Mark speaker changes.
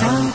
Speaker 1: Sa